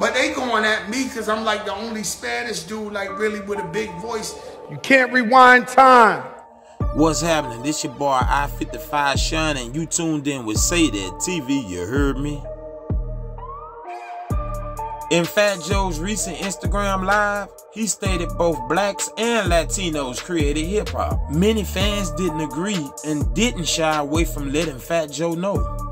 But they going at me because I'm like the only Spanish dude, like really with a big voice. You can't rewind time. What's happening? This your boy I-55 Sean and you tuned in with Say Dat TV, you heard me? In Fat Joe's recent Instagram live, he stated both blacks and Latinos created hip hop. Many fans didn't agree and didn't shy away from letting Fat Joe know.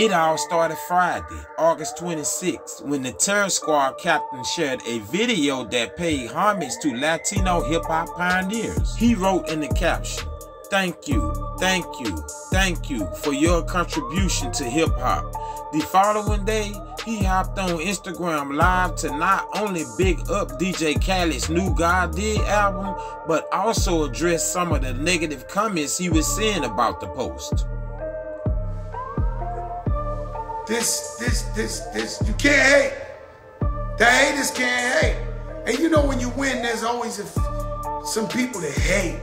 It all started Friday, August 26, when the Terror Squad captain shared a video that paid homage to Latino hip hop pioneers. He wrote in the caption, Thank you, thank you, thank you for your contribution to hip hop. The following day, he hopped on Instagram Live to not only big up DJ Khaled's new God Did album, but also address some of the negative comments he was seeing about the post. This, this, this, this, you can't hate. The haters can't hate. And you know when you win, there's always a, some people that hate.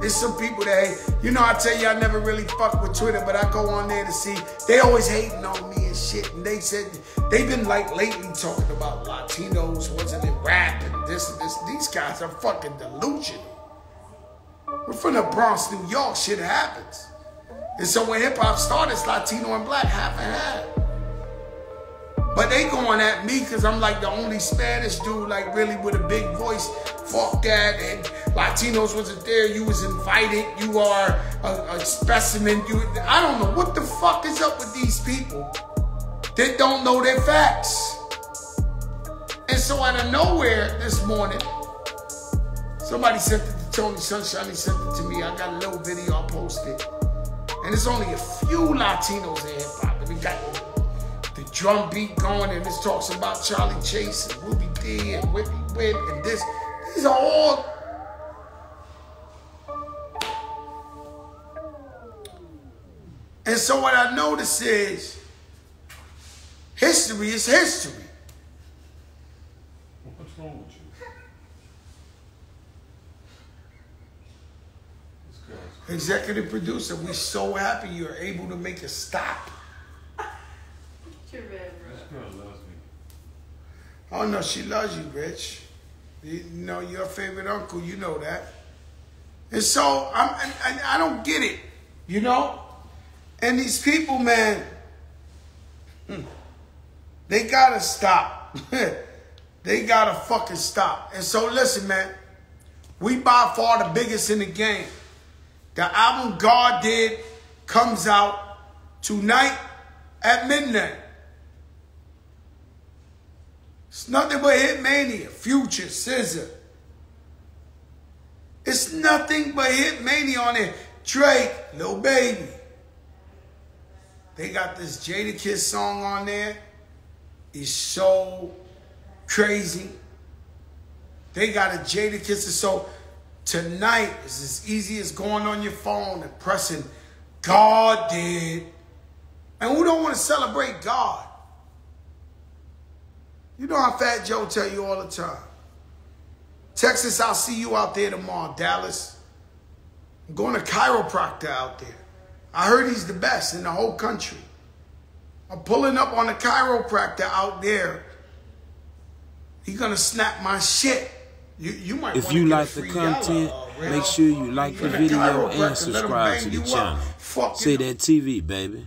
There's some people that hate. You know, I tell you, I never really fuck with Twitter, but I go on there to see. They always hating on me and shit. And they said, they've been like lately talking about Latinos wasn't in rap and this and this. These guys are fucking delusional. We're from the Bronx, New York. Shit happens. And so when hip hop started, it's Latino and black, half and half. But they going at me because I'm like the only Spanish dude, like really with a big voice. Fuck that. And Latinos wasn't there. You was invited. You are a, a specimen. You, I don't know what the fuck is up with these people that don't know their facts. And so out of nowhere this morning, somebody sent it to Tony Sunshine. He sent it to me. I got a little video I posted. And it's only a few Latinos in hip hop. And we got the drum beat going, and this talks about Charlie Chase and Ruby Dee and Whitney Witt and this. These are all. And so what I notice is history is history. What's wrong with you? This guy's Executive producer, we're so happy you're able to make a stop. This girl loves me. Oh no, she loves you, Rich. You know your favorite uncle. You know that. And so I'm, and, and I don't get it, you know. And these people, man, hmm, they gotta stop. they gotta fucking stop. And so listen, man, we by far the biggest in the game. The album God did comes out tonight at midnight. It's nothing but Hitmania, Future, SZA. It's nothing but Hitmania on it. Drake, Lil Baby. They got this Jadakiss song on there. It's so crazy. They got a Jadakiss. So tonight is as easy as going on your phone and pressing God did. And who don't want to celebrate God? You know how Fat Joe tell you all the time. Texas, I'll see you out there tomorrow. Dallas, I'm going to chiropractor out there. I heard he's the best in the whole country. I'm pulling up on a chiropractor out there. He's gonna snap my shit. You, you might If you like the content, dollar, uh, make sure you like the video and subscribe to the channel. Say Dat TV, baby.